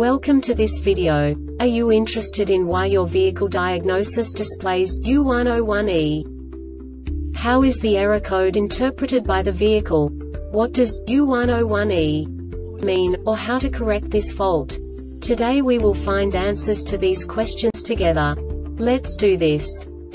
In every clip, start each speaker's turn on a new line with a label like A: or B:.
A: Welcome to this video. Are you interested in why your vehicle diagnosis displays U101E? How is the error code interpreted by the vehicle? What does U101E mean, or how to correct this fault? Today we will find answers to these questions together. Let's do this.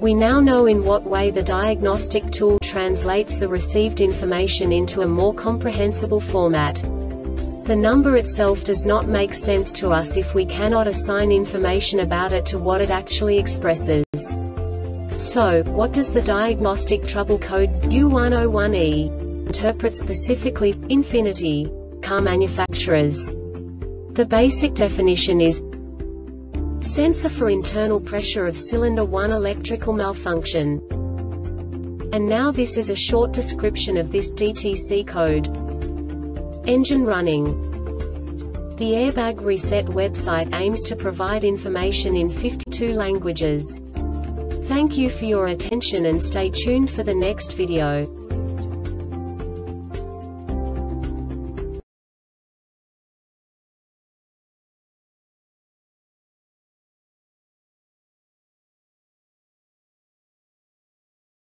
A: We now know in what way the diagnostic tool translates the received information into a more comprehensible format. The number itself does not make sense to us if we cannot assign information about it to what it actually expresses. So, what does the diagnostic trouble code U101E interpret specifically infinity, car manufacturers? The basic definition is Sensor for internal pressure of cylinder 1 electrical malfunction. And now this is a short description of this DTC code. Engine running. The Airbag Reset website aims to provide information in 52 languages. Thank you for your attention and stay tuned for the next video.